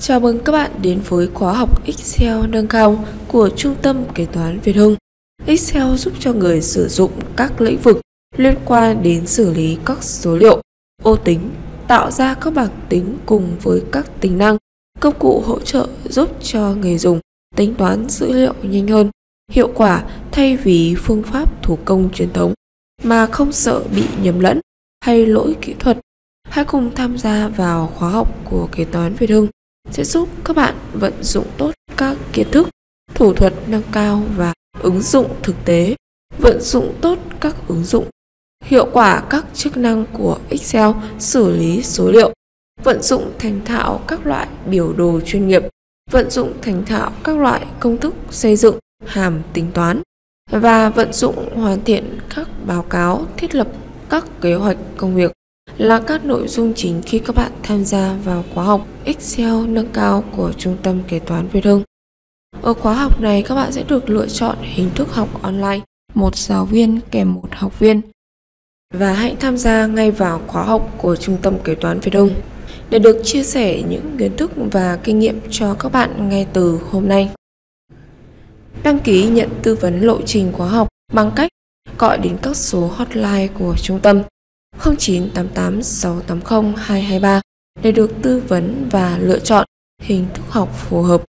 Chào mừng các bạn đến với khóa học Excel nâng cao của Trung tâm Kế toán Việt Hưng. Excel giúp cho người sử dụng các lĩnh vực liên quan đến xử lý các số liệu, ô tính, tạo ra các bảng tính cùng với các tính năng, công cụ hỗ trợ giúp cho người dùng tính toán dữ liệu nhanh hơn, hiệu quả thay vì phương pháp thủ công truyền thống mà không sợ bị nhầm lẫn hay lỗi kỹ thuật. Hãy cùng tham gia vào khóa học của Kế toán Việt Hưng sẽ giúp các bạn vận dụng tốt các kiến thức, thủ thuật nâng cao và ứng dụng thực tế, vận dụng tốt các ứng dụng, hiệu quả các chức năng của Excel xử lý số liệu, vận dụng thành thạo các loại biểu đồ chuyên nghiệp, vận dụng thành thạo các loại công thức xây dựng hàm tính toán. Và vận dụng hoàn thiện các báo cáo thiết lập các kế hoạch công việc là các nội dung chính khi các bạn tham gia vào khóa học Excel nâng cao của Trung tâm Kế toán Việt Hưng. Ở khóa học này các bạn sẽ được lựa chọn hình thức học online, một giáo viên kèm một học viên. Và hãy tham gia ngay vào khóa học của Trung tâm Kế toán Việt Hưng để được chia sẻ những kiến thức và kinh nghiệm cho các bạn ngay từ hôm nay. Đăng ký nhận tư vấn lộ trình khóa học bằng cách gọi đến các số hotline của trung tâm 0988 680 223 để được tư vấn và lựa chọn hình thức học phù hợp.